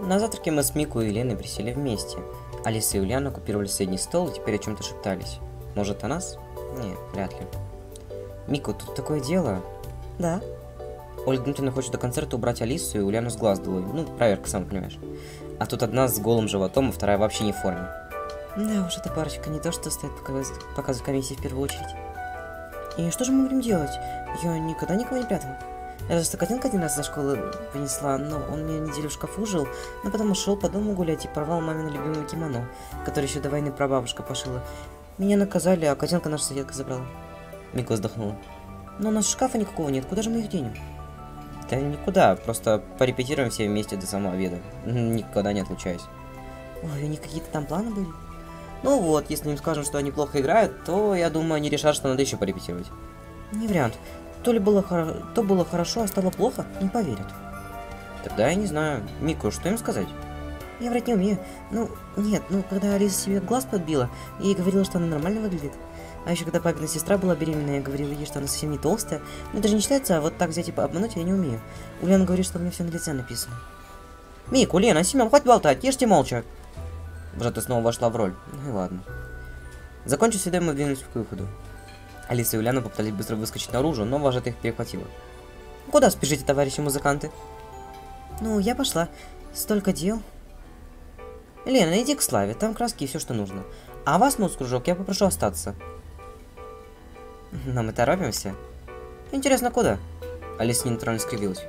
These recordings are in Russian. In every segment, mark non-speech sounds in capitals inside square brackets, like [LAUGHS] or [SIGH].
На завтраке мы с Мику и Леной присели вместе. Алиса и Ульяна оккупировали средний стол и теперь о чем-то шептались. Может, о нас? Нет, вряд ли. Мику, тут такое дело. Да. Ольга Дмитриевна хочет до концерта убрать Алису и Ульяну с глаз долой. Ну, проверка, сам понимаешь. А тут одна с голым животом, а вторая вообще не в форме. Да уж, эта парочка не то, что стоит показывать, показывать комиссии в первую очередь. И что же мы будем делать? Я никогда никого не прятала. Я даже стаканинка один раз за школу принесла, но он мне неделю в шкафу жил, но потом ушел по дому гулять и порвал мамино любимое кимоно, которое еще до войны прабабушка пошила. Меня наказали, а котенка наша соседка забрала. Мика вздохнула. Но у нас шкафа никакого нет, куда же мы их денем? Да никуда, просто порепетируем все вместе до самого обеда. Никуда не отлучаюсь. Ой, у них какие-то там планы были? Ну вот, если им скажем, что они плохо играют, то, я думаю, они решат, что надо еще порепетировать. Не вариант. То ли было, хоро... то было хорошо, а стало плохо, не поверят. Тогда я не знаю. Мику, что им сказать? Я врать не умею. Ну, нет, ну, когда Алиса себе глаз подбила, я ей говорила, что она нормально выглядит. А еще когда папина сестра была беременная, я говорила ей, что она совсем не толстая. Ну, это же не считается, а вот так взять и обмануть я не умею. Ульяна говорит, что у меня все на лице написано. Мик, Ульяна, Семен, хватит болтать, ешьте молча. Ты снова вошла в роль. Ну и ладно. Закончив сюда, мы двинулись к выходу. Алиса и Уляна попытались быстро выскочить наружу, но вожатая их перехватила. «Куда спешите, товарищи музыканты?» «Ну, я пошла. Столько дел». «Лена, иди к Славе, там краски и все, что нужно. А вас, муз кружок, я попрошу остаться». «Но мы торопимся». «Интересно, куда?» Алиса нейтрально скривилась.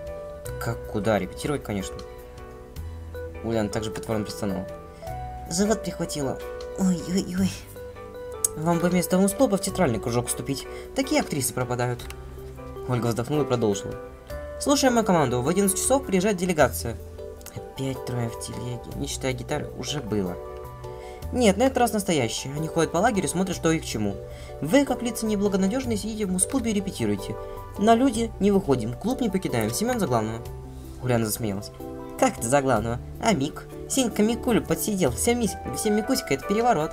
«Как куда? Репетировать, конечно». Ульяна также притворно пристанула. «Живот прихватило. Ой-ой-ой». Вам бы вместо мускулов в театральный кружок вступить. Такие актрисы пропадают. Ольга вздохнула и продолжила. Слушаем мою команду. В 11 часов приезжает делегация. Опять трое в телеге. Не считая гитары, уже было. Нет, на этот раз настоящие. Они ходят по лагерю, смотрят, что и к чему. Вы, как лица неблагонадежные, сидите в мусклубе и репетируете. На люди не выходим, клуб не покидаем. Семен за главного. Уляна засмеялась. Как ты за главного? А Мик? Сенька Микулю подсидел. Вся, мис... Вся Микусика это переворот.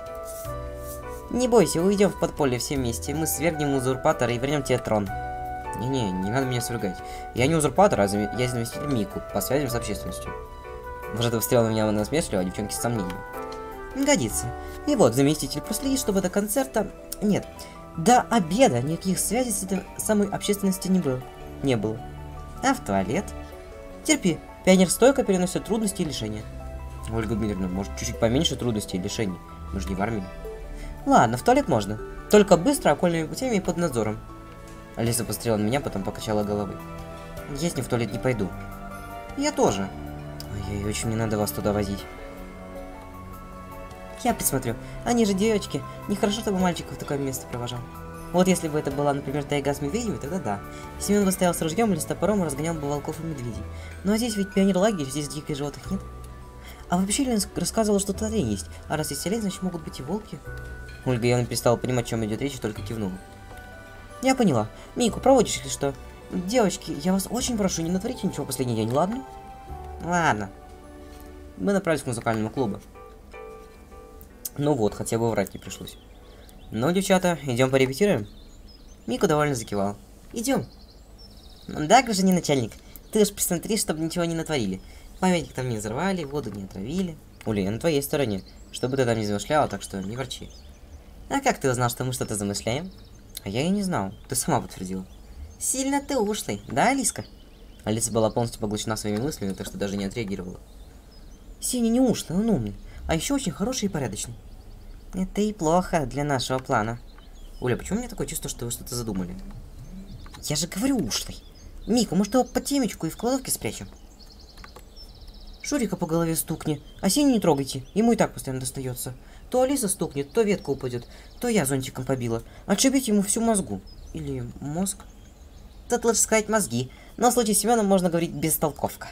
Не бойся, уйдем в подполье все вместе. Мы свергнем узурпатора и вернем тебе трон. Не-не, не надо меня свергать. Я не узурпатор, а я заместитель Мику, по связям с общественностью. Может, выстрел на меня насмешливо, а девчонки с сомнением. Годится. И вот, заместитель, проследи, чтобы до концерта... Нет, до обеда никаких связей с этой самой общественностью не было. Не было. А в туалет? Терпи, пионер стойко переносит трудности и лишения. Ольга Дмитриевна, может, чуть-чуть поменьше трудностей и лишений? Мы же не в армии. Ладно, в туалет можно. Только быстро, окольными путями и под надзором. Алиса посмотрела на меня, потом покачала головой. Ним в туалет не пойду. Я тоже. Ой, очень не надо вас туда возить. Я присмотрю. Они же девочки. Нехорошо, чтобы мальчиков в такое место провожал. Вот если бы это была, например, тайга с медведями, тогда да. Семен бы стоял с ружьем или с топором и разгонял бы волков и медведей. Ну а здесь ведь пионер-лагерь, здесь диких животных нет. А вообще Лен рассказывала, что тут есть. А раз есть олень, значит могут быть и волки. Ольга явно перестала понимать, о чем идет речь, и только кивнула. Я поняла. Мику, проводишь или что? Девочки, я вас очень прошу, не натворите ничего последний день, ладно? Ладно. Мы направились к музыкальному клубу. Ну вот, хотя бы врать не пришлось. Ну, девчата, идем порепетируем? Мику довольно закивал. Идем. Да, гражданин начальник, ты уж присмотри, чтобы ничего не натворили. Памятник там не взорвали, воду не отравили. Уля, я на твоей стороне. Что бы ты там не замышляла, так что не ворчи. А как ты узнал, что мы что-то замышляем? А я и не знал. Ты сама подтвердила. Сильно ты ушлый, да, Алиска? Алиса была полностью поглощена своими мыслями, так что даже не отреагировала. Синий не ушлый, он умный. А еще очень хороший и порядочный. Это и плохо для нашего плана. Оля, почему у меня такое чувство, что вы что-то задумали? Я же говорю ушлый. Мика, может его под темечку и в кладовке спрячем? Шурика по голове стукни, а синий не трогайте, ему и так постоянно достается. То Алиса стукнет, то ветка упадет, то я зонтиком побила. Отшибить ему всю мозгу. Или мозг. Тут лучше сказать мозги, но в случае с Семеном можно говорить бестолковка.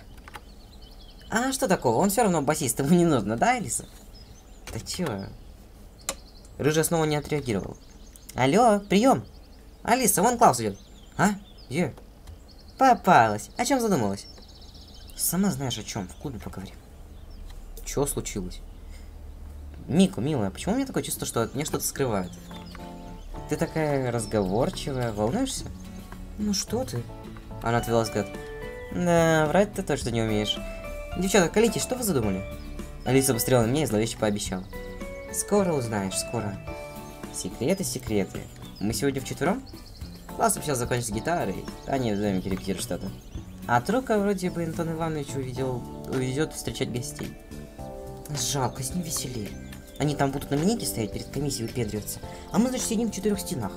А что такого? Он все равно басист, ему не нужно, да, Алиса? Да чего? Рыжая снова не отреагировал. Алло, прием! Алиса, вон Клаус идет. А? Где? Попалась. О чем задумалась? Сама знаешь о чем, в клубе поговорим. Чего случилось? Мику, милая, почему у меня такое чувство, что от меня что-то скрывают? Ты такая разговорчивая, волнуешься? Ну что ты? Она отвела взгляд. Да, врать ты точно не умеешь. Девчата, колите, что вы задумали? Алиса посмотрела на меня и зловеще пообещала. Скоро узнаешь, скоро. Секреты, секреты. Мы сегодня вчетвером? Класс сейчас закончится гитарой, а не в домике что-то. А Трока вроде бы Антон Иванович увидел, увезет встречать гостей. Жалко, с ним веселее. Они там будут на минете стоять перед комиссией выпендриваться, а мы, значит, сидим в четырех стенах,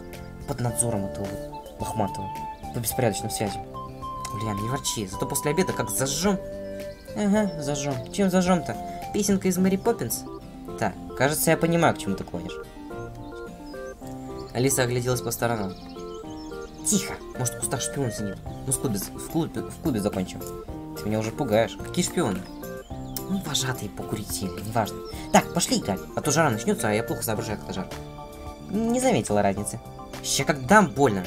под надзором этого вот Лохматова, по беспорядочным связям. Ульян, не ворчи, зато после обеда как зажжем. Ага, зажжем. Чем зажжем-то? Песенка из Мэри Поппинс? Так, кажется, я понимаю, к чему ты клонишь. Алиса огляделась по сторонам. Тихо! Может, в кустах шпион сидит. Мы в клубе, в клубе, в клубе закончим. Ты меня уже пугаешь. Какие шпионы? Ну, вожатые покурители, неважно. Так, пошли играть, а то жара начнется, а я плохо соображаю, когда жарко. Не заметила разницы. Ща как дам больно.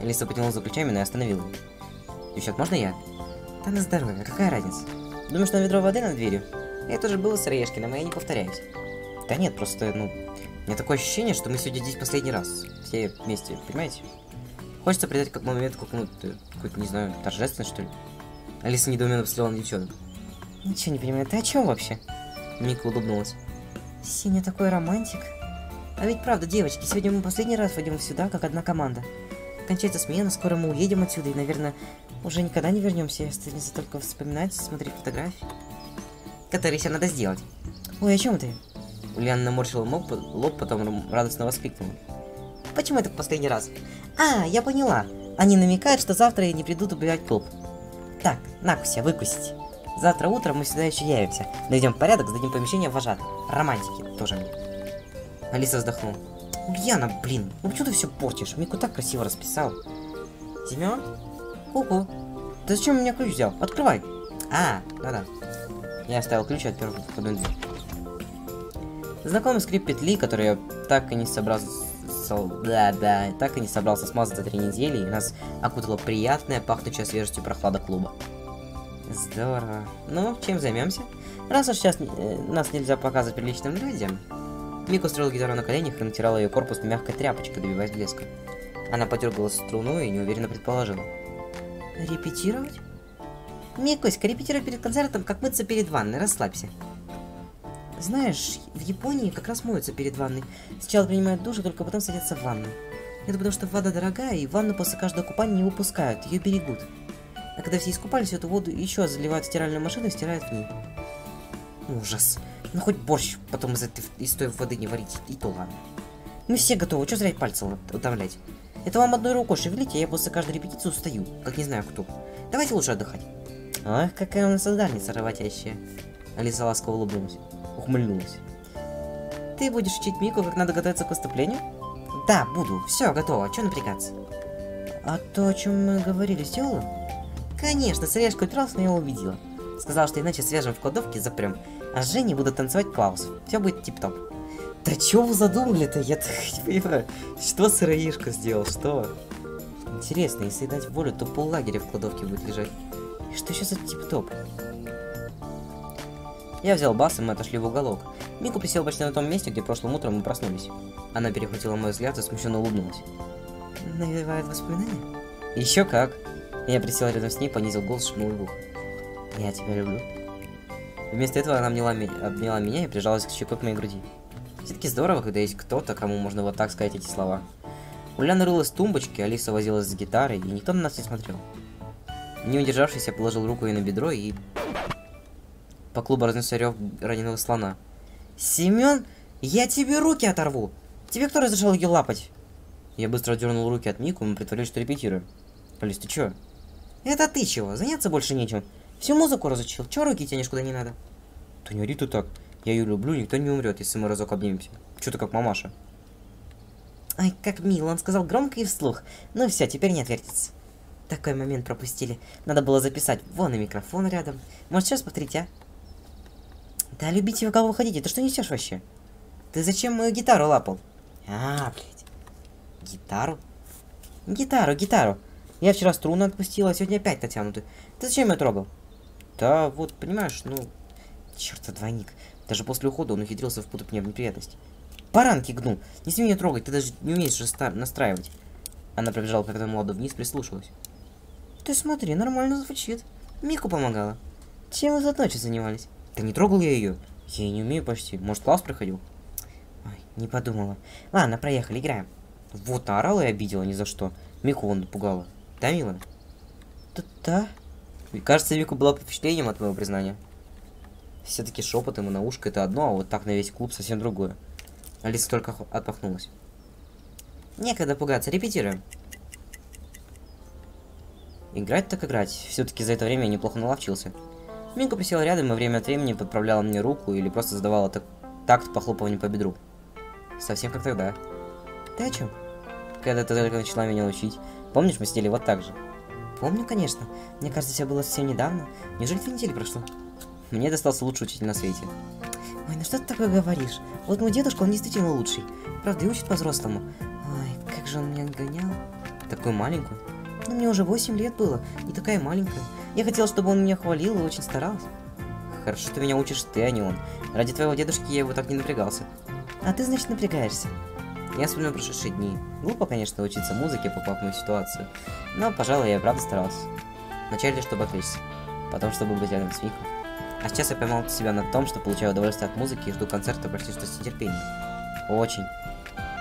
Алиса потянула за плечами, но я остановила. Девчат, можно я? Да на здоровье, какая разница? Думаешь, на ведро воды над дверью? Я тоже был с Раешкиным, и я не повторяюсь. Да нет, просто, ну, у меня такое ощущение, что мы сегодня здесь последний раз. Все вместе, понимаете? Хочется придать как момент какому-то, какой-то, не знаю, торжественный, что ли. Алиса недоуменно посмотрела на девчонок. Ничего не понимаю, ты о чем вообще? Ника улыбнулась. Синя такой романтик. А ведь правда, девочки, сегодня мы последний раз войдем сюда, как одна команда. Кончается смена, скоро мы уедем отсюда и, наверное, уже никогда не вернемся. Останется только вспоминать, смотреть фотографии. Которые еще надо сделать. Ой, о чем ты? Ульяна наморщила лоб, потом радостно воскликнула. Почему это последний раз? А, я поняла. Они намекают, что завтра не придут убивать клуб. Так, накуся, выкусить. Завтра утром мы сюда еще явимся. Найдем порядок, сдадим помещение вожатым. Романтики тоже мне. Алиса вздохнула. Ульяна, блин, ну почему ты все портишь? Мику так красиво расписал. Семен? Ку-ку. Ты зачем у меня ключ взял? Открывай. А, да-да. Я оставил ключ и отпер входную дверь. Знакомый скрип петли, который я так и не собрался... Да, да, так и не собрался смазать за три недели, и нас окутала приятная, пахнущая свежестью прохлада клуба. Здорово. Ну, чем займемся? Раз уж сейчас э, нас нельзя показывать приличным людям. Мик устроил гитару на коленях и натирала ее корпус мягкой тряпочкой, добиваясь блеска. Она подергала струну и неуверенно предположила. Репетировать? Микуська, репетируй перед концертом, как мыться перед ванной, расслабься. Знаешь, в Японии как раз моются перед ванной. Сначала принимают душ, а только потом садятся в ванну. Это потому что вода дорогая, и ванну после каждого купания не выпускают, ее берегут. А когда все искупались, эту воду еще заливают в стиральную машину и стирают в ней. Ужас. Ну хоть борщ потом из, этой, из той воды не варить, и то ладно. Мы все готовы, что зря пальцы утомлять? Это вам одной рукой шевелите, а я после каждой репетиции устаю, как не знаю кто. Давайте лучше отдыхать. Ах, какая у нас создательница работящая. Алиса ласково улыбнулась, ухмыльнулась. Ты будешь учить Мику, как надо готовиться к выступлению? Да, буду. Все, готово. Че напрягаться? А то, о чем мы говорили, сделала? Конечно, с Орешкой трался, но я убедила. Сказал, что иначе свяжем в кладовке, запрем. А с Женей будут танцевать Клаус. Все будет тип-топ. Да чё вы задумали-то? Я [LAUGHS] не понимаю. Что сыроежка сделал? Что? Интересно, если дать волю, то поллагеря в кладовке будет лежать. И что еще за тип-топ? Я взял бас, и мы отошли в уголок. Мику присел почти на том месте, где прошлым утром мы проснулись. Она перехватила мой взгляд и смущенно улыбнулась. Навевает воспоминания? Еще как. Я присел рядом с ней, понизил голос, шепнул в ухо. Я тебя люблю. Вместо этого она обняла, обняла меня и прижалась к щекой к моей груди. Все-таки здорово, когда есть кто-то, кому можно вот так сказать эти слова. Ульяна рылась в тумбочке, Алиса возилась с гитарой, и никто на нас не смотрел. Не удержавшись, я положил руку ей на бедро и... По клубу разнесся рев раненого слона. Семен, я тебе руки оторву! Тебе кто разрешал ее лапать? Я быстро дернул руки от Мику, мы притворились, что репетируем. Алис, ты чё? Это ты чего? Заняться больше нечем. Всю музыку разучил. Чё руки тянешь куда не надо? Да не ори ты так. Я ее люблю, никто не умрет, если мы разок обнимемся. Чё ты как мамаша? Ай, как мило, он сказал громко и вслух. Ну все, теперь не отвертится. Такой момент пропустили. Надо было записать. Вон и микрофон рядом. Может, сейчас повторить, а? Да любите вы кого хотите, ты что несешь вообще? Ты зачем мою гитару лапал? А, блядь. Гитару? Гитару, гитару. Я вчера струны отпустила, а сегодня опять натянуты. Ты зачем ее трогал? Да вот, понимаешь, ну... Чёрт, двойник. Даже после ухода он ухитрился впутать меня в неприятность. Баранки гну! Не смей меня трогать, ты даже не умеешь настраивать. Она пробежала по этому моду вниз, прислушалась. Ты смотри, нормально звучит. Мику помогала. Чем вы тут ночью занимались? Да не трогал я ее. Я и не умею почти. Может, класс приходил? Ой, не подумала. Ладно, проехали, играем. Вот, наорала и обидела ни за что. Мику вон напугала. Да, милая? Да, да. И кажется, Мику была под впечатлением от моего признания. Все-таки шепот ему на ушко это одно, а вот так на весь клуб совсем другое. Алиса только отпахнулась. Некогда пугаться, репетируем. Играть так играть. Все-таки за это время я неплохо наловчился. Минка присела рядом и время от времени подправляла мне руку или просто задавала так такт похлопывания по бедру. Совсем как тогда. Ты о чем? Когда ты только начала меня учить. Помнишь, мы сидели вот так же? Помню, конечно. Мне кажется, все было совсем недавно. Неужели две недели прошло? Мне достался лучший учитель на свете. Ой, ну что ты такое говоришь? Вот мой дедушка, он действительно лучший. Правда, и учит по-взрослому. Ой, как же он меня гонял. Такую маленькую? Ну, мне уже 8 лет было, и такая маленькая. Я хотела, чтобы он меня хвалил и очень старался. Хорошо, что меня учишь ты, а не он. Ради твоего дедушки я его так не напрягался. А ты, значит, напрягаешься. Я вспомнил прошедшие дни. Глупо, конечно, учиться музыке, попав в мою ситуацию. Но, пожалуй, я и правда старался. Вначале, чтобы отвлечься. Потом, чтобы быть рядом с Мику. А сейчас я поймал себя на том, что получаю удовольствие от музыки и жду концерта почти что с нетерпением. Очень.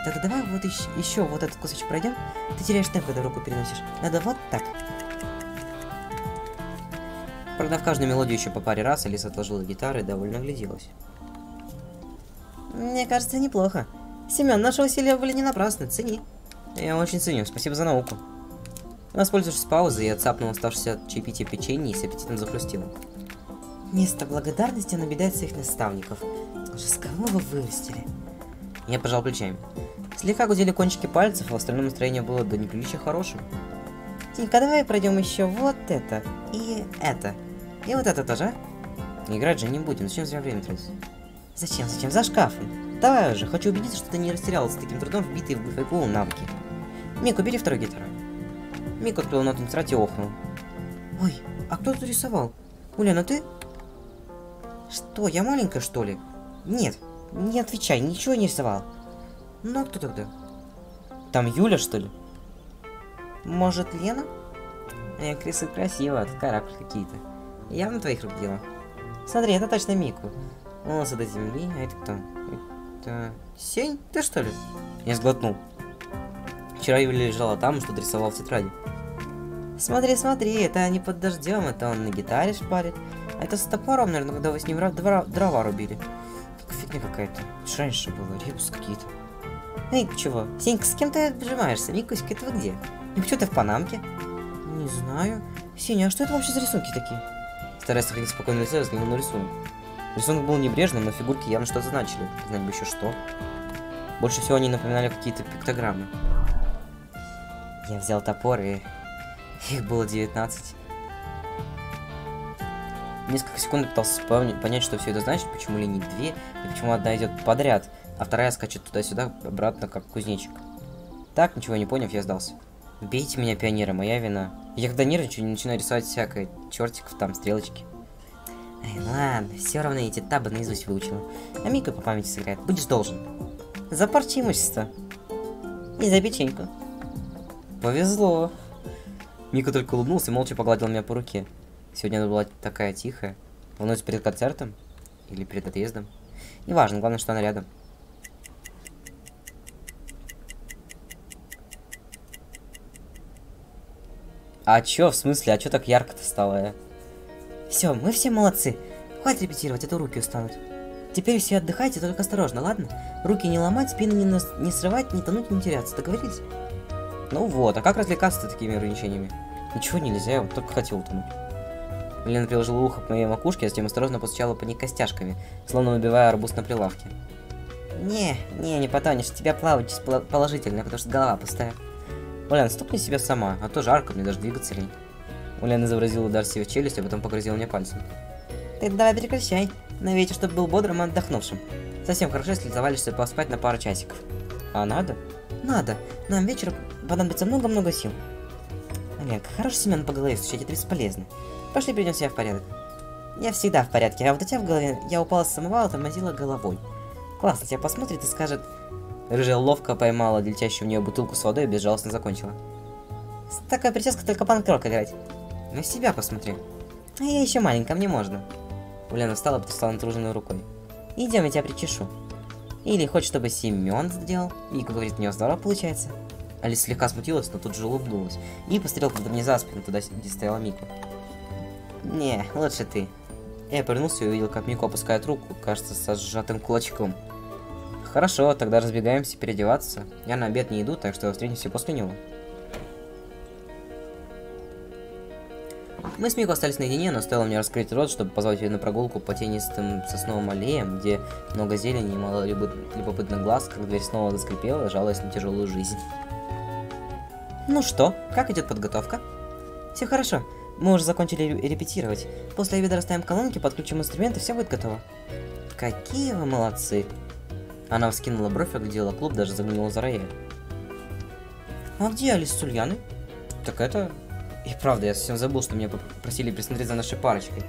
Тогда давай вот еще, еще вот этот кусочек пройдем. Ты теряешь темп, когда руку переносишь. Надо вот так. Продав каждую мелодию еще по паре раз, Алиса отложила гитару и довольно огляделась. Мне кажется, неплохо. Семен, наши усилия были не напрасны, цени. Я очень ценю, спасибо за науку. Воспользовавшись паузой, я цапнул оставшееся от печенье и с аппетитом захрустил. Место благодарности наблюдает своих наставников. Уже с кого вы вырастили? Я пожал плечами. Слегка гудели кончики пальцев, а в остальном настроение было до неприличия хорошим. Тинька, давай пройдем еще вот это и это. И вот это тоже. Играть же не будем, зачем зря время тратить? Зачем, зачем? За шкафом. Давай уже, хочу убедиться, что ты не растерялась таким трудом вбитые в буфайкулу навыки. Мику, бери вторую гитару. Мику открыл тетрадь и охнул. Ой, а кто тут рисовал? Ульяна, ты? Что, я маленькая, что ли? Нет, не отвечай, ничего не рисовал. Ну, а кто тогда? Там Юля, что ли? Может, Лена? Э, Криса красиво, тут каракули какие-то. Явно твоих рук дело. Смотри, это точно Мику. Волосы до земли, а это кто? Это... Сень? Ты что ли? Я сглотнул. Вчера Юля лежала там, что рисовал в тетради. Смотри, смотри, это не под дождем, это он на гитаре шпарит. А это с топором, наверное, когда вы с ним дрова рубили. Как фигня какая-то. Что раньше было? Ребус какие-то. Эй, чего? Сенька, с кем ты обжимаешься? Микуська, это вы где? И почему ты в Панамке? Не знаю. Сеня, а что это вообще за рисунки такие? Стараясь сохранить спокойное лицо, взглянул на рисунок. Рисунок был небрежным, но фигурки явно что-то значили. Знать бы еще что. Больше всего они напоминали какие-то пиктограммы. Я взял топор и... Их было 19. Несколько секунд пытался понять, что все это значит, почему линий две, и почему одна идет подряд, а вторая скачет туда-сюда, обратно, как кузнечик. Так, ничего не поняв, я сдался. Бейте меня, пионеры, моя вина. Я когда нервничаю, не начинаю рисовать всякое. Чертиков там, стрелочки. Эй, ладно, все равно эти табы наизусть выучила. А Мика по памяти сыграет. Будешь должен. За порчу имущества. И за печеньку. Повезло. Мика только улыбнулся и молча погладил меня по руке. Сегодня она была такая тихая. Волнуется перед концертом? Или перед отъездом? Неважно, главное, что она рядом. А чё, в смысле, а чё так ярко-то стало, э? Все, мы все молодцы. Хватит репетировать, а то руки устанут. Теперь все отдыхайте, только осторожно, ладно? Руки не ломать, спину не, нас... не срывать, не тонуть, не теряться. Договорились? Ну вот, а как развлекаться такими ограничениями? Ничего нельзя, я вот только хотел утонуть. Лена приложила ухо к моей макушке, а затем осторожно постучала по ней костяшками, словно набивая арбуз на прилавке. Не, не, не потонешь, тебя плавать положительно, потому что голова пустая. Улян, стукни себя сама, а то жарко, мне даже двигаться лень. Улян изобразил удар себе в челюсть, а потом погрозил мне пальцем. Ты давай прекращай. На вечер, чтобы был бодрым и отдохнувшим. Совсем хорошо, если завалишься поспать на пару часиков. А надо? Надо. Нам вечером понадобится много-много сил. Олег, хорош Семен по голове стучать, это бесполезно. Пошли приведем себя в порядок. Я всегда в порядке, а вот у тебя в голове я упала с самовала, тормозила головой. Классно, тебя посмотрит и скажет... Рыжая ловко поймала летящую в нее бутылку с водой и безжалостно закончила. С такой прической только панк играть. На себя посмотри. А я еще маленькая, мне можно. Ульяна встала потрясла натруженной рукой. Идем, я тебя причешу. Или хочешь, чтобы Семен сделал? Вика говорит, у него здорово получается. Алиса слегка смутилась, но тут же улыбнулась. И посмотрел куда мне за спину, туда, где стояла Мика. Не, лучше ты. Я повернулся и увидел, как Мику опускает руку, кажется, со сжатым кулачком. Хорошо, тогда разбегаемся переодеваться. Я на обед не иду, так что встретимся после него. Мы с Мико остались наедине, но стоило мне раскрыть рот, чтобы позвать ее на прогулку по тенистым сосновым аллеям, где много зелени и мало любопытных глаз, как дверь снова заскрипела, жалуясь на тяжелую жизнь. Ну что, как идет подготовка? Все хорошо. Мы уже закончили репетировать. После обеда расставим колонки, подключим инструменты, все будет готово. Какие вы молодцы. Она вскинула бровь, оглядела клуб, даже заглянула за рояль. А где Алис с Ульяной? Так это... И правда, я совсем забыл, что меня попросили присмотреть за нашей парочкой.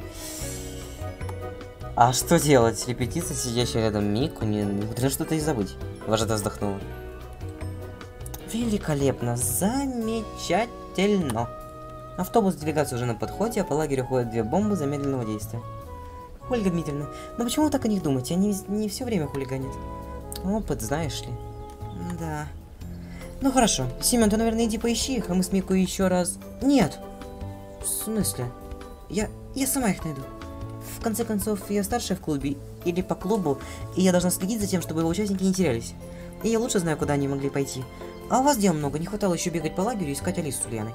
А что делать? Репетиция, сидящая рядом Мику, не, не мудрено что-то и забыть. Вожата вздохнула. Великолепно, замечательно. Автобус делегации уже на подходе, а по лагерю ходят две бомбы замедленного действия. Ольга Дмитриевна, ну почему вы так о них думаете? Они не все время хулиганят. Опыт, знаешь ли. Да. Ну хорошо. Семен, ты, наверное, иди поищи их, а мы с Микой еще раз... Нет! В смысле? Я... я сама их найду. В конце концов, я старшая в клубе, или по клубу, и я должна следить за тем, чтобы его участники не терялись. И я лучше знаю, куда они могли пойти. А у вас дел много, не хватало еще бегать по лагерю и искать Алису с Ульяной.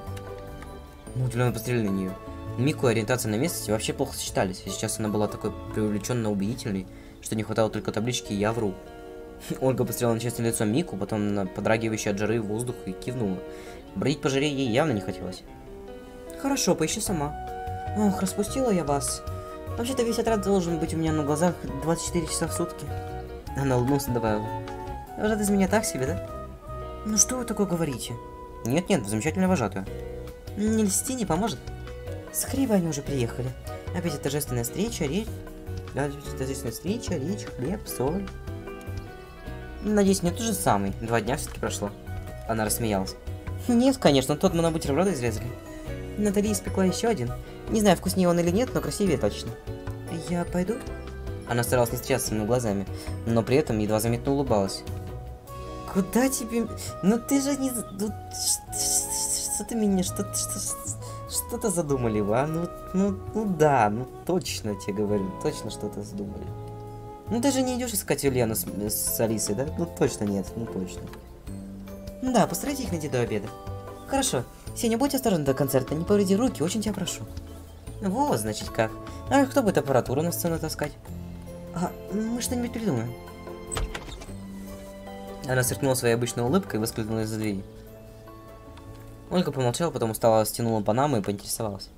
Мы удивленно посмотрели на нее. Мику и ориентация на местности вообще плохо сочетались, и сейчас она была такой привлеченно убедительной, что не хватало только таблички «Я вру». [LAUGHS] Ольга посмотрела на честное лицо Мику, потом на подрагивающий от жары воздух и кивнула. Бродить по жаре ей явно не хотелось. Хорошо, поищи сама. Ох, распустила я вас. Вообще-то весь отряд должен быть у меня на глазах 24 часа в сутки. Она улыбнулась и добавила. Вожатый из меня так себе, да? Ну что вы такое говорите? Нет-нет, замечательная вожатая. Не льсти не поможет. Скорее бы они уже приехали. Опять торжественная встреча, речь... Торжественная встреча, речь, хлеб, соль. Надеюсь, не тот же самый. Два дня все-таки прошло. Она рассмеялась. Нет, конечно, тот мы на бутерброды изрезали. Натали испекла еще один. Не знаю, вкуснее он или нет, но красивее точно. Я пойду? Она старалась не встречаться со мной глазами, но при этом едва заметно улыбалась. Куда тебе... Ну ты же не... Ну, что-то меня... Что-то... Что-то задумали а? Ну, ну, ну да, ну точно тебе говорю, точно что-то задумали. Ну ты же не идешь искать Юлиану с, с Алисой, да? Ну точно нет, ну точно. Да, постарайтесь их найти до обеда. Хорошо. Сеня, будь осторожен до концерта, не повреди руки, очень тебя прошу. Вот, значит, как. А кто будет аппаратуру на сцену таскать? А, мы что-нибудь придумаем. Она сверкнула своей обычной улыбкой и выскользнула из-за двери. Ольга помолчала, потом устала, стянула панаму и поинтересовалась.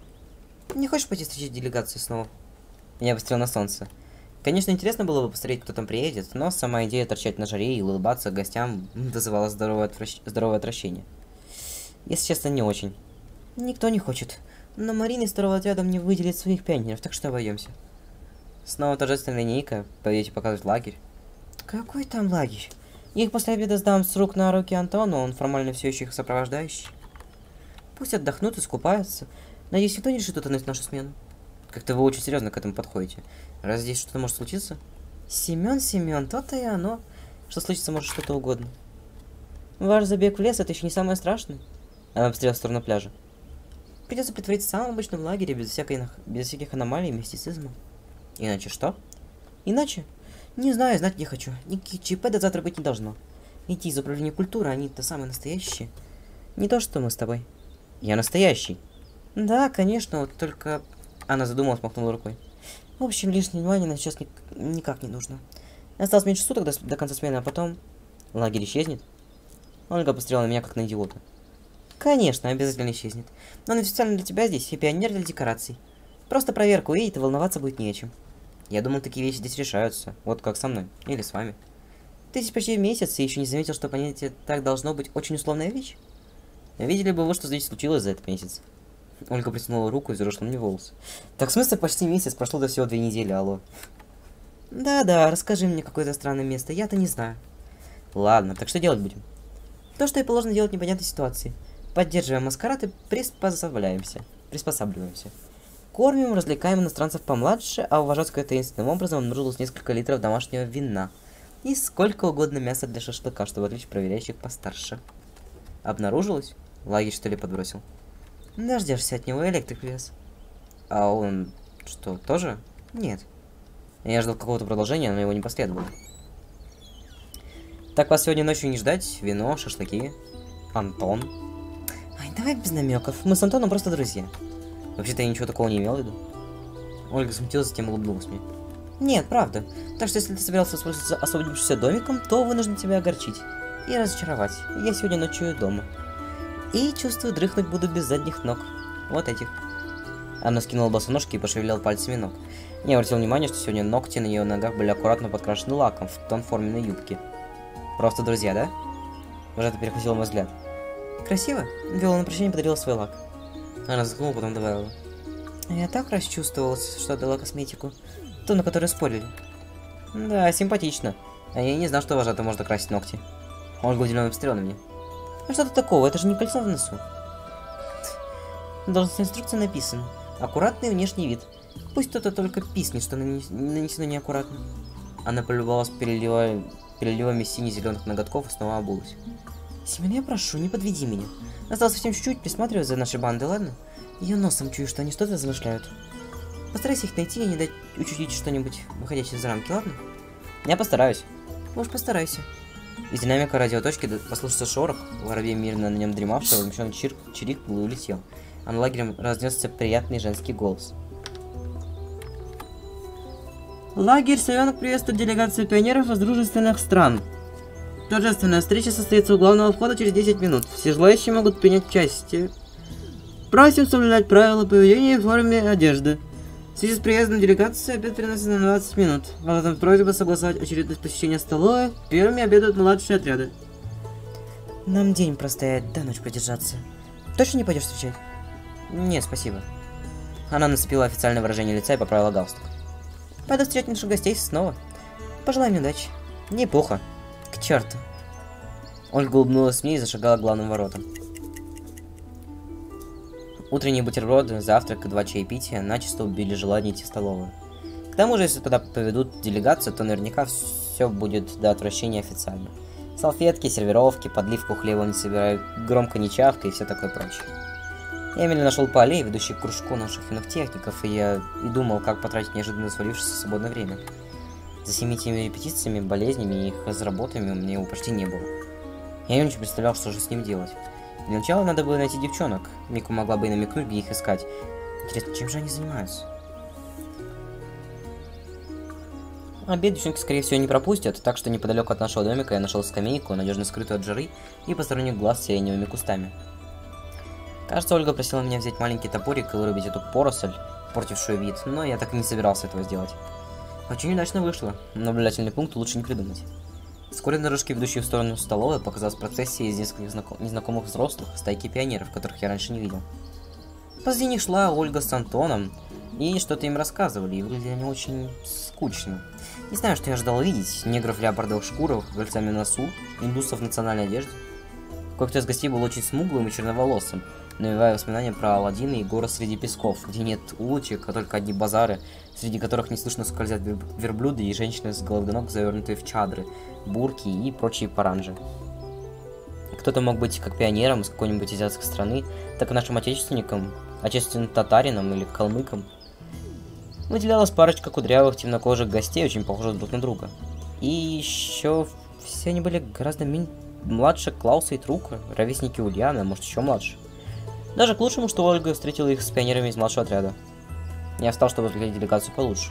Не хочешь пойти встречать делегацию снова? Я посмотрел на солнце. Конечно, интересно было бы посмотреть, кто там приедет, но сама идея торчать на жаре и улыбаться гостям [LAUGHS] вызывала здоровое, отвращ... здоровое отвращение. Если честно, не очень. Никто не хочет. Но Марина из второго отряда мне выделит своих пионеров, так что обойдемся. Снова торжественная линейка. Пойдете показывать лагерь. Какой там лагерь? Их после обеда сдам с рук на руки Антону, он формально все еще их сопровождающий. Пусть отдохнут, и искупаются. Надеюсь, никто не решит утонуть нашу смену. Как-то вы очень серьезно к этому подходите. Раз здесь что-то может случиться? Семен, Семен, то-то и оно. Что случится может что-то угодно. Ваш забег в лес это еще не самое страшное. Она посмотрела в сторону пляжа. Придется притвориться самым обычным лагере без, всякой, без всяких аномалий и мистицизма. Иначе что? Иначе? Не знаю, знать не хочу. Никаких ЧП до завтра быть не должно. Идти из управления культуры, они-то самые настоящие. Не то, что мы с тобой. Я настоящий. Да, конечно, вот только... Она задумалась, махнула рукой. В общем, лишнее внимание на сейчас ни... никак не нужно. Осталось меньше суток до, до конца смены, а потом... Лагерь исчезнет. Ольга посмотрела на меня, как на идиота. Конечно, обязательно исчезнет. Но он официально для тебя здесь, и пионер для декораций. Просто проверка уедет, и волноваться будет не о чем. Я думал, такие вещи здесь решаются. Вот как со мной. Или с вами. Ты здесь почти месяц, и еще не заметил, что понятие «так должно быть» очень условная вещь? Видели бы вы, что здесь случилось за этот месяц? Ольга притянула руку и взъерошила мне волосы. Так в смысле почти месяц, прошло до всего две недели, алло. Да-да, расскажи мне какое-то странное место, я-то не знаю. Ладно, так что делать будем? То, что и положено делать в непонятной ситуации. Поддерживаем маскарад и приспособляемся. Приспосабливаемся. Кормим, развлекаем иностранцев помладше, а у вожатского таинственным образом обнаружилось несколько литров домашнего вина. И сколько угодно мяса для шашлыка, чтобы отвлечь проверяющих постарше. Обнаружилось? Лагерь что ли подбросил? Дождешься от него, электрик привез. А он что, тоже? Нет. Я ждал какого-то продолжения, но его не последовало. Так вас сегодня ночью не ждать? Вино, шашлыки? Антон? Ай, давай без намеков. Мы с Антоном просто друзья. Вообще-то я ничего такого не имел в виду. Ольга смутилась, затем улыбнулась мне. Нет, правда. Так что если ты собирался воспользоваться освободившимся домиком, то вынужден тебя огорчить. И разочаровать. Я сегодня ночую дома. И чувствую, дрыхнуть буду без задних ног. Вот этих. Она скинула босоножки и пошевелила пальцами ног. Не обратил внимания, что сегодня ногти на ее ногах были аккуратно подкрашены лаком в тон форменной юбки. Просто друзья, да? Уже это перехватил мой взгляд. Красиво? Вела на прощание подарила свой лак. Она заткнула, потом добавила. Я так расчувствовалась, что отдала косметику. Ту, на которой спорили. Да, симпатично. А я не знал, что вожатый можно красить ногти. Ольга удивленно посмотрела на меня. А что тут такого? Это же не кольцо в носу. В должностной инструкции написано. Аккуратный внешний вид. Пусть кто-то только писнет, что нанесено неаккуратно. Она полюбовалась перелива... переливами сине-зеленых ноготков и снова обулась. Семен, я прошу, не подведи меня. Осталось совсем чуть-чуть присматривать за нашей бандой, ладно? Я носом чую, что они что-то замышляют. Постарайся их найти и не дать учудить что-нибудь, выходящее из рамки, ладно? Я постараюсь. Уж постарайся. Из динамика радиоточки послышался шорох, воробей мирно на нем дремавший, возмущенный чирк, чирик и улетел. А на лагерем разнесся приятный женский голос. Лагерь Совенок приветствует делегацию пионеров из дружественных стран. Торжественная встреча состоится у главного входа через 10 минут. Все желающие могут принять участие. Просим соблюдать правила поведения и форме одежды. В связи с приездом делегации обед переносится на 20 минут. Вам просьба согласовать очередность посещения столовой. Первыми обедают младшие отряды. Нам день простоять, до ночь продержаться. Точно не пойдешь встречать? Нет, спасибо. Она нацепила официальное выражение лица и поправила галстук. Пойду встречать наших гостей снова. Пожелай мне удачи. Неплохо. К черту. Ольга улыбнулась мне и зашагала к главным воротам. Утренние бутерброды, завтрак и два чаепития начисто убили желание идти в столовую. К тому же, если туда поведут делегацию, то наверняка все будет до отвращения официально. Салфетки, сервировки, подливку хлеба не собирают, громко не чавка и все такое прочее. Я именно нашел по аллее, ведущей к кружку наших техников, и я и думал, как потратить неожиданно свалившееся свободное время. За всеми этими репетициями, болезнями и их разработами у меня его почти не было. Я не очень представлял, что же с ним делать. Для начала надо было найти девчонок. Мику могла бы и намекнуть, где их искать. Интересно, чем же они занимаются? Обед девчонки, скорее всего, не пропустят, так что неподалеку от нашего домика я нашел скамейку, надежно скрытую от жары и посторонних глаз сиреневыми кустами. Кажется, Ольга просила меня взять маленький топорик и вырубить эту поросль, портившую вид, но я так и не собирался этого сделать. Очень удачно вышло. Наблюдательный пункт лучше не придумать. Вскоре на дорожке, ведущей в сторону столовой, показалась процессия из нескольких знаком незнакомых взрослых, стайки пионеров, которых я раньше не видел. Позади них шла Ольга с Антоном, и что-то им рассказывали, и выглядели они очень скучно. Не знаю, что я ожидал видеть. Негров леопардовых шкурах, кольцами носу, индусов в национальной одежде. Кое-кто из гостей был очень смуглым и черноволосым, навевая воспоминания про Алладина и горы среди песков, где нет улочек, а только одни базары, среди которых неслышно скользят верблюды и женщины с головы до ног, завернутые в чадры, бурки и прочие паранжи. Кто-то мог быть как пионером из какой-нибудь азиатской страны, так и нашим отечественником, отечественным татарином или калмыком. Выделялась парочка кудрявых темнокожих гостей, очень похожих друг на друга. И еще все они были гораздо младше Клауса и Трука, ровесники Ульяны, а может еще младше. Даже к лучшему, что Ольга встретила их с пионерами из младшего отряда. Я встал, чтобы взглянуть делегацию получше.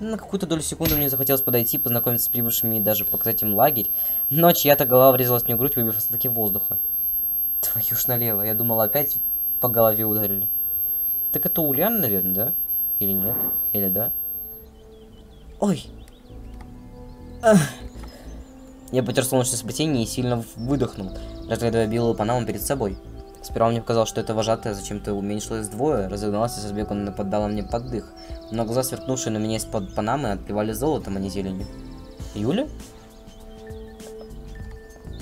На какую-то долю секунды мне захотелось подойти, познакомиться с прибывшими и даже показать им лагерь, но чья-то голова врезалась мне в грудь, выбив остатки воздуха. Твою ж налево, я думал, опять по голове ударили. Так это Ульян, наверное, да? Или нет? Или да? Ой! Ах. Я потер солнечное сплетение и сильно выдохнул, разглядывая белую панаму перед собой. Сперва мне показалось, что это вожатая зачем-то уменьшилась вдвое, разогналась и со сбегом нападала мне под дых. Но глаза, сверкнувшие на меня из-под панамы, отливали золотом, а не зеленью. Юля?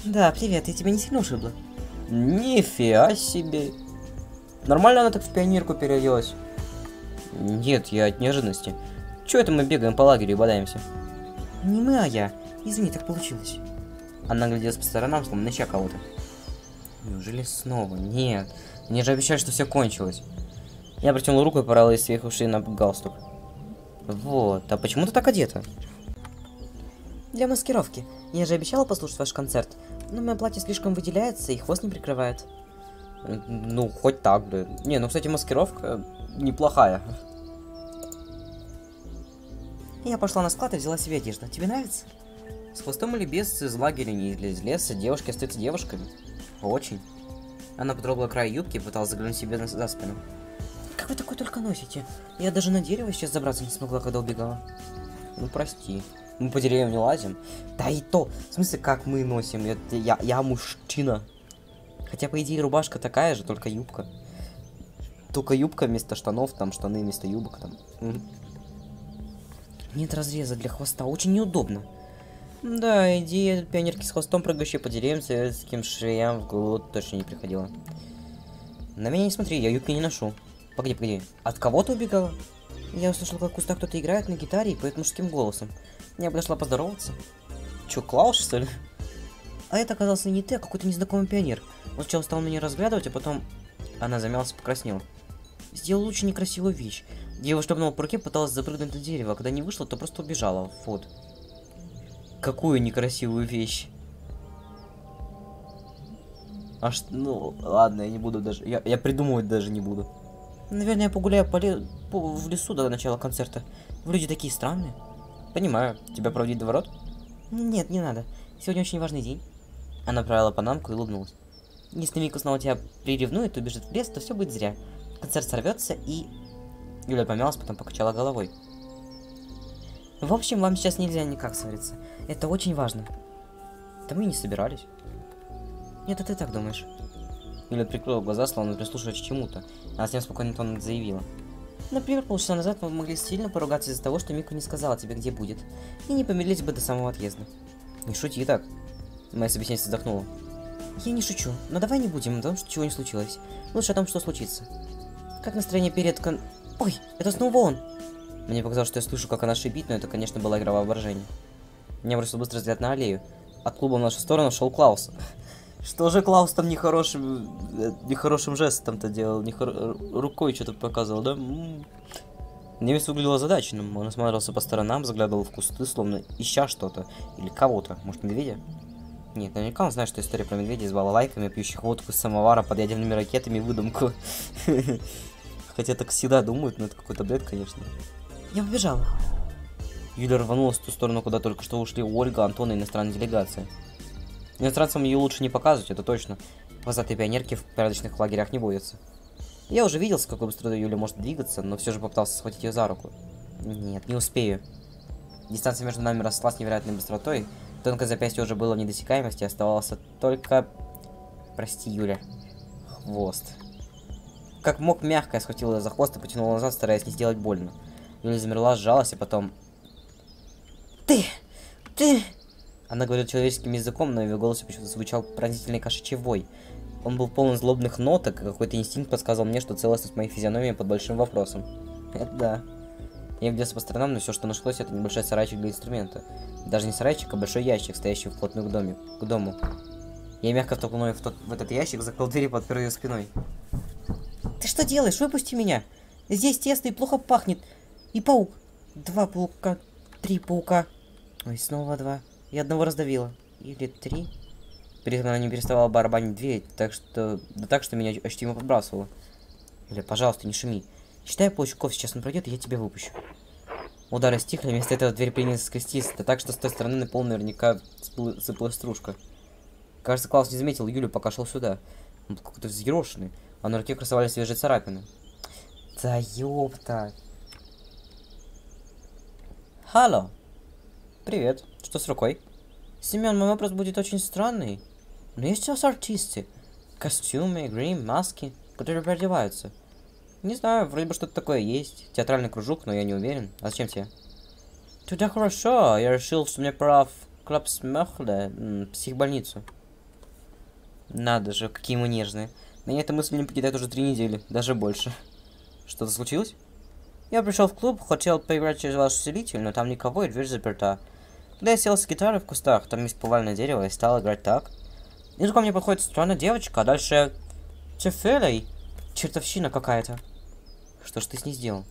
Да, привет, я тебя не сильно ушибла. Нифига себе. Нормально она так в пионерку переоделась. Нет, я от неожиданности. Чего это мы бегаем по лагерю и бодаемся? Не мы, а я. Извини, так получилось. Она гляделась по сторонам, словно ища кого-то. Неужели снова? Нет. Мне же обещали, что все кончилось. Я протянул руку и порвал из своих ушей на галстук. Вот, а почему ты так одета? Для маскировки. Я же обещала послушать ваш концерт, но мое платье слишком выделяется и хвост не прикрывает. Ну, хоть так, бы. Не, ну, кстати, маскировка неплохая. Я пошла на склад и взяла себе одежду. Тебе нравится? С хвостом или без, из лагеря или из леса, девушки остаются девушками. Очень. Она потрогала край юбки и пыталась заглянуть себе за спину. Как вы такой только носите? Я даже на дерево сейчас забраться не смогла, когда убегала. Ну, прости. Мы по деревьям не лазим. Да и то. В смысле, как мы носим? Я, я, я мужчина. Хотя, по идее, рубашка такая же, только юбка. Только юбка вместо штанов, там штаны вместо юбок, там. Нет разреза для хвоста, очень неудобно. Да, идея пионерки с хвостом, прыгающей по деревьям, советским шеям в голову точно не приходила. На меня не смотри, я юбки не ношу. Погоди, погоди, от кого ты убегала? Я услышал, как в кустах кто-то играет на гитаре и поет мужским голосом. Я подошла поздороваться. Чё, Клауш, что ли? А это оказался не ты, а какой-то незнакомый пионер. Он сначала стал меня разглядывать, а потом... Она замялась и покраснела. Сделал очень некрасивую вещь. Девушка шлепнула по руке, пыталась запрыгнуть на дерево, а когда не вышла, то просто убежала. Вот. Какую некрасивую вещь? А что, ну, ладно, я не буду даже, я, я придумывать даже не буду. Наверное, я погуляю по, ле... по в лесу до начала концерта. Люди такие странные. Понимаю. Тебя проводить до ворот? Нет, не надо. Сегодня очень важный день. Она правила панамку и улыбнулась. Если Мика снова тебя приревнует и убежит в лес, то все будет зря. Концерт сорвется и... Юля помялась, потом покачала головой. В общем, вам сейчас нельзя никак ссориться. Это очень важно. Да мы и не собирались. Нет, а ты так думаешь. Юля прикрыла глаза, словно прислушиваясь к чему-то. С ним спокойно тоном заявила. Например, полчаса назад мы могли сильно поругаться из-за того, что Мику не сказала тебе, где будет. И не помирились бы до самого отъезда. Не шути так. Моя собеседница вздохнула. Я не шучу, но давай не будем о том, что чего не случилось. Лучше о том, что случится. Как настроение перед кон... Ой, это снова он! Мне показалось, что я слышу, как она шипит, но это, конечно, была игра воображения. Меня бросил быстрый взгляд на аллею. От клуба в нашу сторону шел Клаус. [LAUGHS] Что же Клаус там нехорошим, э, нехорошим жестом-то делал? Нехор... Рукой что-то показывал, да? Немец выглядел озадаченным. Он осматривался по сторонам, заглядывал в кусты, словно ища что-то. Или кого-то. Может, медведя? Нет, наверняка он знает, что история про медведя с балалайками, пьющих водку из самовара под ядерными ракетами выдумку. [LAUGHS] Хотя так всегда думают, но это какой-то бред, конечно. Я побежал. Юля рванулась в ту сторону, куда только что ушли Ольга, Антон и иностранная делегация. Иностранцам ее лучше не показывать, это точно. Хвостатые пионерки в порядочных лагерях не водятся. Я уже видел, с какой быстротой Юля может двигаться, но все же попытался схватить ее за руку. Нет, не успею. Дистанция между нами росла с невероятной быстротой. Тонкое запястье уже было в недосекаемости, оставался только... Прости, Юля. Хвост. Как мог, мягко я схватил ее за хвост и потянул назад, стараясь не сделать больно. Юля замерла, сжалась, а потом... Ты! Ты! Она говорила человеческим языком, но в ее голосе почему-то звучал пронзительный кошачий вой. Он был полон злобных ноток, и какой-то инстинкт подсказывал мне, что целостность моей физиономии под большим вопросом. Это да. Я гляделся по сторонам, но все, что нашлось, это небольшой сарайчик для инструмента. Даже не сарайчик, а большой ящик, стоящий вплотную к, доме, к дому. Я мягко втолкнул ее в, тот, в этот ящик, закрыл дверь и подпер ее спиной. Ты что делаешь? Выпусти меня! Здесь тесно и плохо пахнет. И паук. Два паука. Три паука. Ой, снова два. И одного раздавила. Или три. При этом она не переставала барабанить дверь, так что... Да так, что меня ощутимо подбрасывало. Или, пожалуйста, не шуми. Считай полчуков, сейчас он пройдет, и я тебя выпущу. Удары стихли, вместо этого дверь принялась скрестись, да так, что с той стороны на пол наверняка сыпалась стружка. Кажется, Клаус не заметил Юлю, пока шел сюда. Он был какой-то взъерошенный, а на руке красовались свежие царапины. Да ёпта. Алло. Привет. Что с рукой? Семен, мой вопрос будет очень странный. Но есть у вас артисты? Костюмы, грим, маски, которые переодеваются. Не знаю, вроде бы что-то такое есть. Театральный кружок, но я не уверен. А зачем тебе? Туда хорошо. Я решил, что мне пора в Клапсмехле, психбольницу. Надо же, какие мы нежные. Меня эта мысль не покидает уже три недели, даже больше. Что-то случилось? Я пришел в клуб, хотел поиграть через ваш усилитель, но там никого и дверь заперта. Когда я сел с гитарой в кустах, там есть повальное дерево, и стал играть так. И вдруг ко мне подходит странная девочка, а дальше... Цефелей? Чертовщина какая-то. Что ж ты с ней сделал?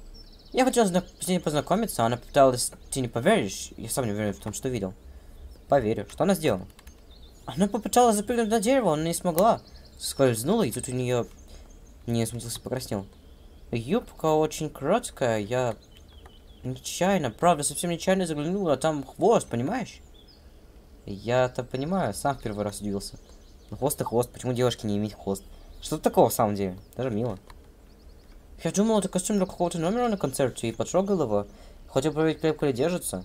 Я хотел с ней познакомиться, она пыталась... Ты не поверишь? Я сам не уверен в том, что видел. Поверю. Что она сделала? Она попыталась запрыгнуть на дерево, она не смогла. Скользнула, и тут у нее... Не смутился, покраснел. Юбка очень короткая, я нечаянно, правда, совсем нечаянно заглянул, а там хвост, понимаешь? Я-то понимаю, сам в первый раз удивился. Ну, хвост и хвост, почему девушки не иметь хвост? Что такого в самом деле? Даже мило. Я думал, это костюм для какого-то номера на концерте и потрогал его. Хотел проверить, крепко ли держится.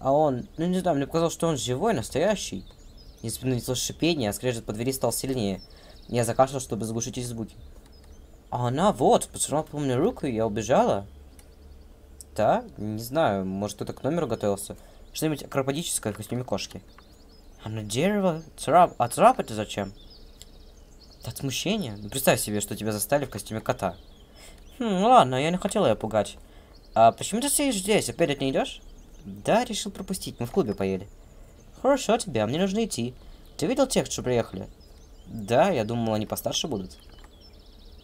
А он, ну не знаю, мне показалось, что он живой, настоящий. Из спины шипение, а скрежет по двери стал сильнее. Я закашлял, чтобы заглушить эти звуки. А она вот, поцеловала по мне руку, и я убежала. Да? Не знаю, может кто-то к номеру готовился. Что-нибудь акробатическое в костюме кошки. А на дерево? Царап. А царап это зачем? От смущения? Ну представь себе, что тебя застали в костюме кота. Хм, ладно, я не хотела ее пугать. А почему ты сидишь здесь? Опять не идешь? Да, решил пропустить, мы в клубе поели. Хорошо тебе, а мне нужно идти. Ты видел тех, что приехали? Да, я думал, они постарше будут.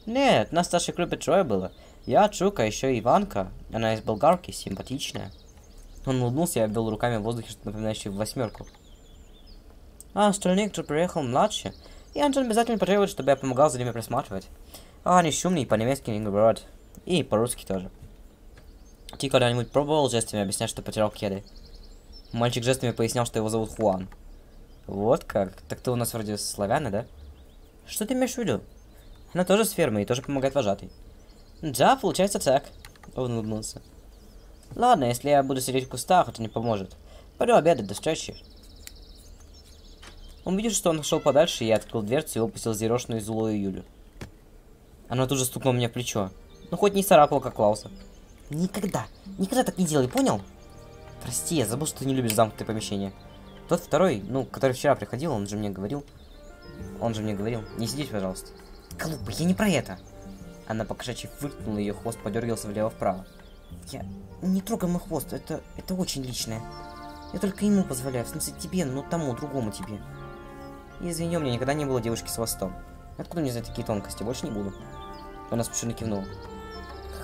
Нет, нас в старшей группе трое было. Я, Чука, еще Иванка. Она из болгарки, симпатичная. Он улыбнулся и обвел руками в воздухе, что напоминающий восьмерку. А остальные, кто приехал младше, и Антон обязательно потребует, чтобы я помогал за ними присматривать. А они шумные, по-немецки не говорят. И по-русски тоже. Ты когда-нибудь пробовал жестами объяснять, что потерял кеды? Мальчик жестами пояснял, что его зовут Хуан. Вот как? Так ты у нас вроде славяна, да? Что ты имеешь в виду? Она тоже с фермы и тоже помогает вожатой. Да, получается так. Он улыбнулся. Ладно, если я буду сидеть в кустах, это не поможет. Пойду обедать, до встречи. Он видел, что он нашел подальше, я открыл дверцу и выпустил зерошную злую Юлю. Она тут же стукнула меня в плечо. Ну, хоть не царапала, как Клауса. Никогда, никогда так не делай, понял? Прости, я забыл, что ты не любишь замкнутые помещения. Тот второй, ну, который вчера приходил, он же мне говорил... Он же мне говорил, не сидите, пожалуйста. Глупо, я не про это. Она покошачьи фыркнула, ее хвост подергался влево-вправо. Я... Не трогай мой хвост, это... это очень личное. Я только ему позволяю, в смысле тебе, но тому, другому тебе. Извини, у меня никогда не было девушки с хвостом. Откуда мне знать такие тонкости? Больше не буду. Она спешно кивнула.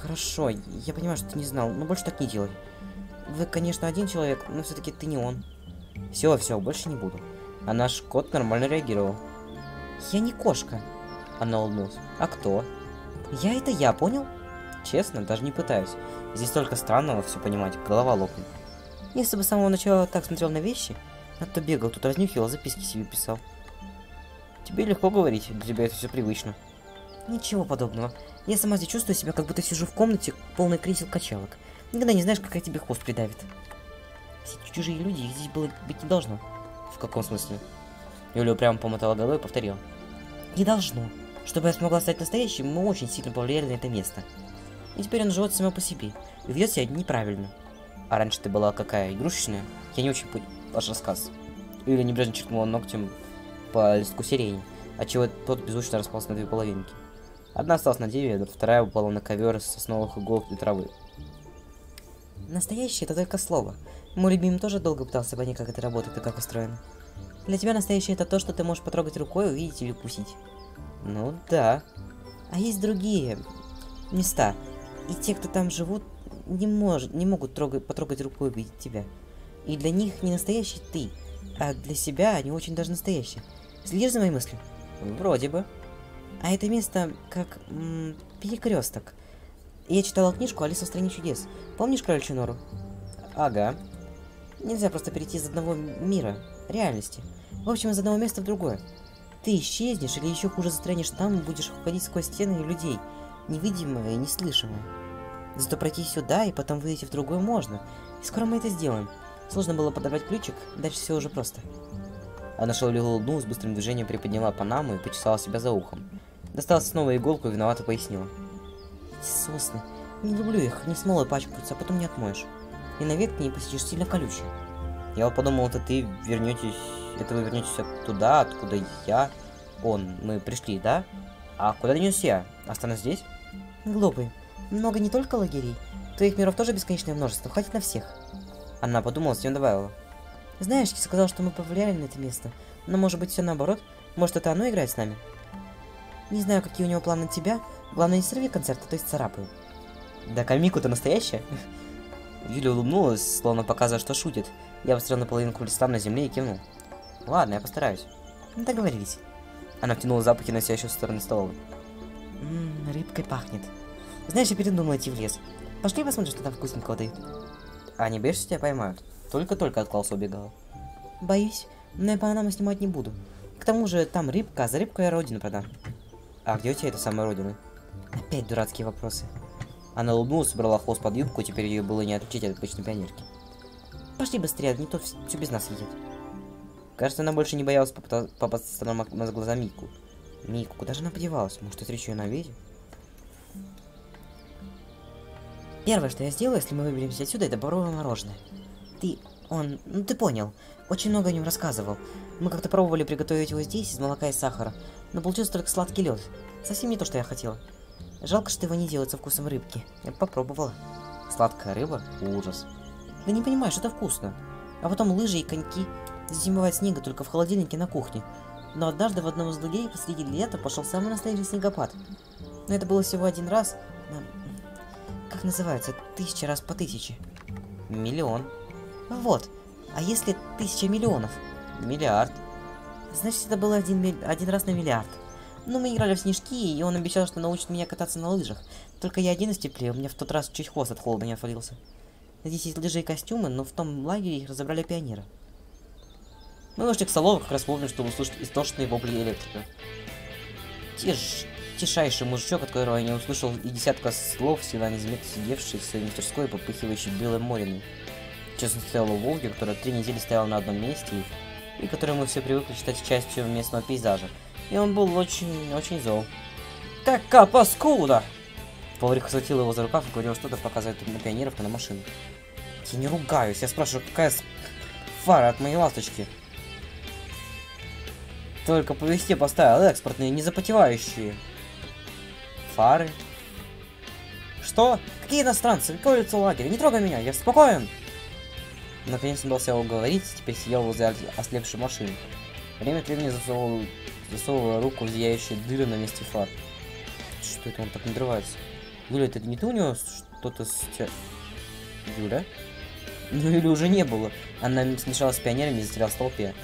Хорошо, я понимаю, что ты не знал, но больше так не делай. Вы, конечно, один человек, но все-таки ты не он. Все, все, больше не буду. А наш кот нормально реагировал. Я не кошка. Она улыбнулась. А кто? Я это я, понял? Честно, даже не пытаюсь. Здесь только странного все понимать, голова лопнет. Если бы с самого начала так смотрел на вещи, а то бегал, тут разнюхивал, записки себе писал. Тебе легко говорить, для тебя это все привычно. Ничего подобного. Я сама здесь чувствую себя, как будто сижу в комнате, полной кресел-качалок. Никогда не знаешь, какая тебе хвост придавит. Все чужие люди, их здесь было быть не должно. В каком смысле? Юля прямо помотала головой и повторила. Не должно. Чтобы я смогла стать настоящей, мы очень сильно повлияли на это место. И теперь он живет само по себе. И ведет себя неправильно. А раньше ты была какая, игрушечная? Я не очень понял ваш рассказ. Юля небрежно черкнула ногтем по листку сирени, отчего тот беззвучно распался на две половинки. Одна осталась на дереве, вторая упала на ковер из сосновых иголок и травы. Настоящее это только слово. Мой любимый тоже долго пытался понять, как это работает и как устроено. Для тебя настоящее это то, что ты можешь потрогать рукой, увидеть или укусить. Ну да. А есть другие места. И те, кто там живут, не, может, не могут трогать, потрогать рукой увидеть тебя. И для них не настоящий ты, а для себя они очень даже настоящие. Следишь за моей мыслью? Вроде бы. А это место как перекресток. Я читала книжку Алиса в стране чудес. Помнишь кроличью нору? Ага. Нельзя просто перейти из одного мира, реальности. В общем, из одного места в другое. Ты исчезнешь или еще хуже застрянешь там и будешь ходить сквозь стены и людей, невидимое и неслышимое. Зато пройти сюда и потом выйти в другое можно. И скоро мы это сделаем. Сложно было подобрать ключик, дальше все уже просто. Она шаловливо улыбнулась, быстрым движением приподняла панаму и почесала себя за ухом. Достала снова иголку и виновато пояснила. Сосны. Не люблю их, не смолой пачкаются, а потом не отмоешь. И на ветке не посидишь, сильно колючие. Я вот подумал, это ты вернетесь... Это вы вернетесь туда, откуда я... Он, мы пришли, да? А куда денусь я? Останусь здесь? Глупый. Много не только лагерей. Твоих миров тоже бесконечное множество, хватит на всех. Она подумала, затем добавила. Знаешь, я сказал, что мы повлияли на это место. Но может быть все наоборот? Может это оно играет с нами? Не знаю, какие у него планы на тебя. Главное, не сорви концерт, а то есть царапаю. Да Камику-то настоящая? Юля улыбнулась, словно показывая, что шутит. Я посмотрел на половинку листа на земле и кивнул. Ладно, я постараюсь. Договорились. Она втянула запахи, носящие со стороны столовой. Ммм, рыбкой пахнет. Знаешь, я передумала идти в лес. Пошли посмотрим, что там вкусненького дают. А не боишься, тебя поймают? Только-только от Клауса убегала. Боюсь, но я Панаму снимать не буду. К тому же там рыбка, а за рыбку я родину продам. А где у тебя эта самая родина? Опять дурацкие вопросы. Она улыбнулась, собрала хвост под юбку, теперь ее было не отличить от обычной пионерки. Пошли быстрее, а не то все без нас едет. Кажется, она больше не боялась попасться на, на глаза Мику. Мику, куда же она подевалась? Может, речь ее на веде? Первое, что я сделаю, если мы выберемся отсюда, это боровое мороженое. Ты, он, ну ты понял, очень много о нем рассказывал. Мы как-то пробовали приготовить его здесь из молока и сахара, но получился только сладкий лед. Совсем не то, что я хотела. Жалко, что его не делают со вкусом рыбки. Я попробовала. Сладкая рыба? Ужас. Да не понимаешь, это вкусно. А потом лыжи и коньки. Зимовать снега только в холодильнике на кухне. Но однажды в одном из лагерей посреди лета пошел самый настоящий снегопад. Но это было всего один раз, как называется? Тысяча раз по тысяче. Миллион. Вот. А если тысяча миллионов? Миллиард. Значит, это было один, один раз на миллиард. Ну, мы играли в снежки, и он обещал, что научит меня кататься на лыжах. Только я один из теплее, у меня в тот раз чуть хвост от холода не отвалился. Здесь есть лыжи и костюмы, но в том лагере их разобрали пионеры. Мы вышли к столовой как раз вовремя, чтобы услышать истошные вопли электрика. Тишь, тишайший мужичок, от которого я не услышал и десятка слов, всегда незаметно сидевший в своей мастерской попыхивающий белым мориной. Честно стояла Волги, которая три недели стояла на одном месте, и, и которую мы все привыкли считать частью местного пейзажа. И он был очень-очень зол. «Какая паскуда!» Поварих схватил его за рукав и говорил что-то, показывает на пионеров на машину. Я не ругаюсь, я спрашиваю, какая фара от моей ласточки? Только повести поставил экспортные, не запотевающие. Фары. Что? Какие иностранцы? Какое лицо лагеря? Не трогай меня, я спокоен. Наконец удался его уговорить, теперь сидел возле ослепшей машины. Время от времени засовывал, засовывал руку в зияющие дыры на месте фар. Что это он так надрывается? Юля, это не ты у него что-то с... Юля? Ну, Юли уже не было. Она смешалась с пионерами и затерялась в толпе.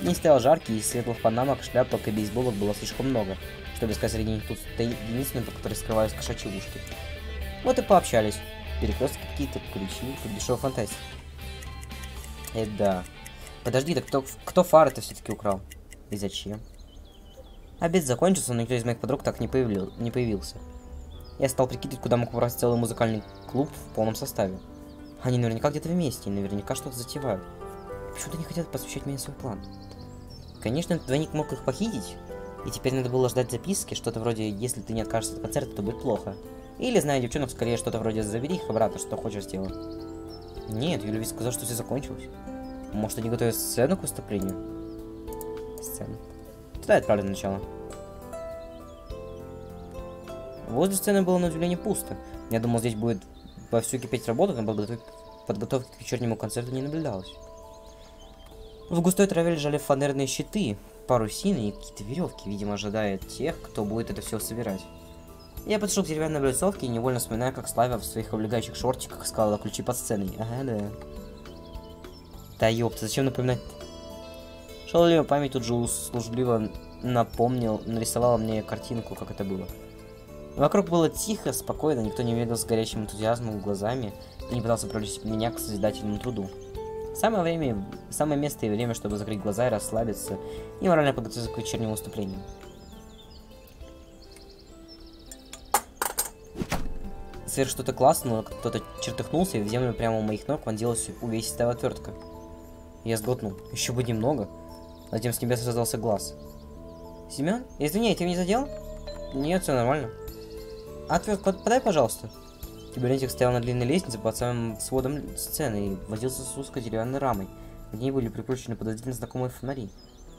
Не стоял жаркий, и светлых панамок, шляпок и бейсболок было слишком много, чтобы сказать среди них тут единственный, по которой скрывались кошачьи ушки. Вот и пообщались. Перекрестки какие-то, ключи, под дешевую фантастику. Э, да. Подожди, так кто, кто фары-то все-таки украл? И зачем? Обед закончился, но никто из моих подруг так не, появил, не появился. Я стал прикидывать, куда мог попасть целый музыкальный клуб в полном составе. Они наверняка где-то вместе, и наверняка что-то затевают. Почему-то не хотят посвящать мне свой план. Конечно, двойник мог их похитить, и теперь надо было ждать записки, что-то вроде «Если ты не откажешься от концерта, то будет плохо». Или, зная девчонок, скорее что-то вроде «Забери их обратно, что хочешь сделать». Нет, Юля ведь сказал, что все закончилось. Может, они готовят сцену к выступлению? Сцену. Туда я отправлю начало. Возле сцены было на удивление пусто. Я думал, здесь будет вовсю кипеть работа, но подготовки, подготовки к вечернему концерту не наблюдалось. В густой траве лежали фанерные щиты, парусины и какие-то веревки, видимо, ожидая тех, кто будет это все собирать. Я подошел к деревянной облицовке и невольно вспоминаю, как Славя в своих облегающих шортиках искала ключи под сценой. Ага, да. Да ёпта, зачем напоминать? Шаловливая память тут же услужливо напомнил, нарисовала мне картинку, как это было. Вокруг было тихо, спокойно, никто не видел с горячим энтузиазмом глазами и не пытался привлечь меня к созидательному труду. Самое время, самое место и время, чтобы закрыть глаза и расслабиться, и морально подготовиться к вечернему выступлению. Сверх что-то классное, кто-то чертыхнулся, и в землю прямо у моих ног вонзилась увесистая отвертка. Я сглотнул. Еще бы немного. Затем с небес раздался глаз. Семен? Извини, ты меня не задел? Нет, все нормально. Отвертку подай, пожалуйста. Кибернетик стоял на длинной лестнице под самым сводом сцены и возился с узкой деревянной рамой. К ней были прикручены подозрительно знакомые фонари.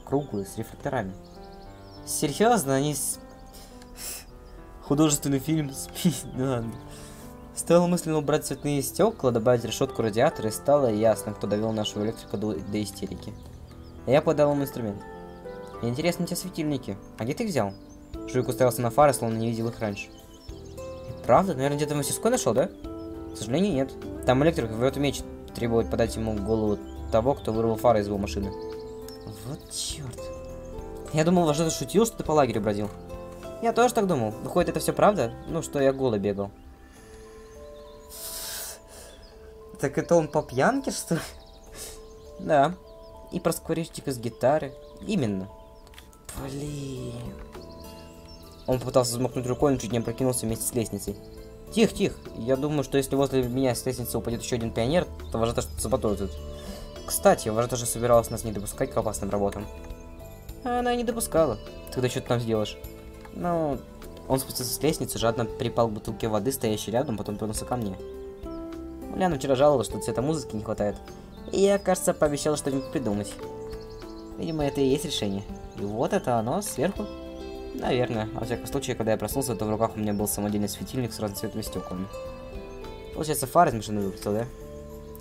Круглые, с рефлекторами. Серьезно, они... С... Художественный фильм с... [LAUGHS] Стоило мысленно убрать цветные стекла, добавить решетку радиатора, и стало ясно, кто довел нашу электрику до, до истерики. Я подал ему инструмент. Интересно, те светильники. А где ты их взял? Жуик уставился на фары, словно не видел их раньше. Правда? Наверное, где-то в мастерской нашел, да? К сожалению, нет. Там электрик в эту меч требует подать ему голову того, кто вырвал фары из его машины. Вот черт. Я думал, что-то шутил, что ты по лагерю бродил. Я тоже так думал. Выходит, это все правда? Ну, что я голый бегал. Так это он по пьянке, что ли? Да. И про скворечник из гитары. Именно. Блин. Он попытался взмахнуть рукой, но чуть не опрокинулся вместе с лестницей. Тихо, тихо. Я думаю, что если возле меня с лестницы упадет еще один пионер, то вожата что-то саботует. Кстати, вожата же собиралась нас не допускать к опасным работам. Она не допускала. Тогда что ты там сделаешь? Ну, он спустился с лестницы, жадно припал к бутылке воды, стоящей рядом, потом повернулся ко мне. Ляна вчера жаловалась, что цвета музыки не хватает. И я, кажется, пообещал что-нибудь придумать. Видимо, это и есть решение. И вот это оно, сверху. Наверное. Во всяком случае, когда я проснулся, то в руках у меня был самодельный светильник с разноцветными стеклами. Получается, фар из машины выпустил, да?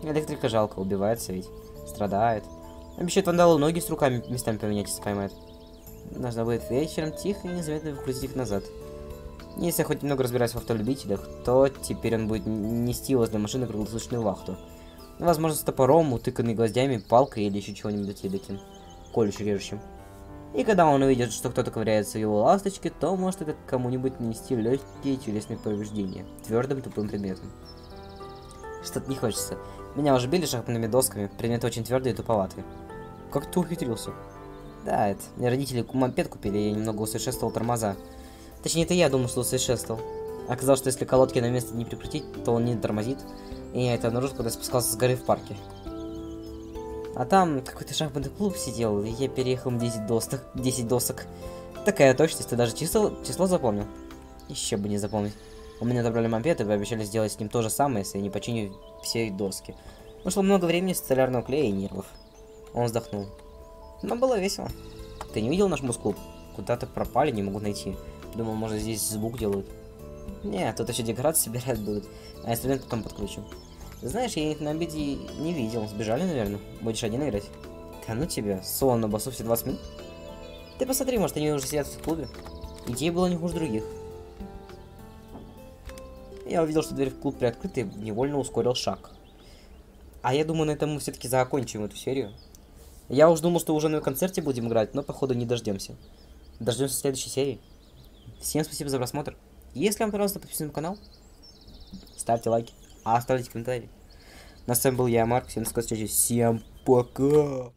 Электрика жалко, убивается ведь. Страдает. Обещает вандалу ноги с руками местами поменять, если поймает. Нужно будет вечером тихо и незаметно выкрутить их назад. Если я хоть немного разбираюсь в автолюбителях, то теперь он будет нести возле машины круглосуточную вахту. Возможно, с топором, утыканный гвоздями, палкой или еще чего-нибудь таким колюще режущим. И когда он увидит, что кто-то ковыряется в его ласточке, то может это кому-нибудь нанести легкие телесные повреждения твердым тупым предметом. Что-то не хочется. Меня уже били шахматными досками, предметы очень твердые и туповатые. Как ты ухитрился? Да, это. Мне родители мопед купили, и я немного усовершенствовал тормоза. Точнее, это я думал, что усовершенствовал. Оказалось, что если колодки на место не прикрутить, то он не тормозит. И я это обнаружил, когда спускался с горы в парке. А там какой-то шахматный клуб сидел, и я переехал 10 досок. 10 досок. Такая точность, ты даже число, число запомнил? Еще бы не запомнить. У меня забрали мопед, и вы обещали сделать с ним то же самое, если я не починю все доски. Вышло много времени столярного клея и нервов. Он вздохнул. Но было весело. Ты не видел наш мускул? Куда-то пропали, не могу найти. Думал, может здесь звук делают. Нет, тут еще декорации собирать будут, а инструмент потом подключу. Знаешь, я их на обеде не видел. Сбежали, наверное. Будешь один играть? Да ну тебя, соло на басу все 20 минут. Ты посмотри, может они уже сидят в клубе. Идей было не хуже других. Я увидел, что дверь в клуб приоткрыта и невольно ускорил шаг. А я думаю, на этом мы все-таки закончим эту серию. Я уж думал, что уже на концерте будем играть, но походу не дождемся. Дождемся следующей серии. Всем спасибо за просмотр. Если вам понравилось, подписывайтесь на канал. Ставьте лайки. А оставляйте комментарии. На с вами был я, Марк. Всем до встречи. Всем пока.